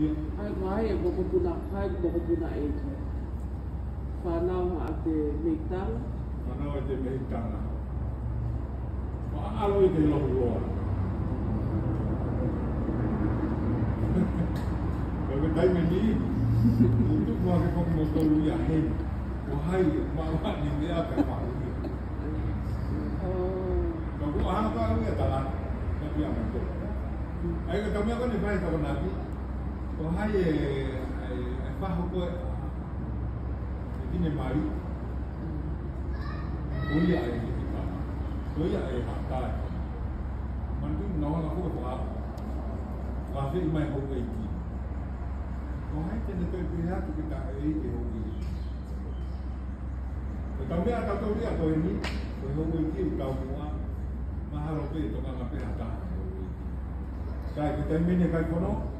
Ai mai e moko puna hai moko puna e ki. Whanau ha te meitala. Whanau e te meitala. Wa alo i te lohu loa. Ka ke taime ni, utu mua ke koku mo tolu i a hen. Ko hai, ma wa ni mea ka whahu i. Ka ku aha ka ui a tala, ka pia mo tolu. Ai ka kamea kone ka hai e, e, e whahu koe, mari, Kuya ay kita. Kuya ay hatay. Man tu no la ko ba. Wa fi mai ho ai ki. Ko hai te ne te pia tu kita ai e ho ki. Ko tambe ata to ria ko ni. Ko ho ai ki ka mo Ma ha ro pe to ma pe hata. Kai ko te mine kai kono.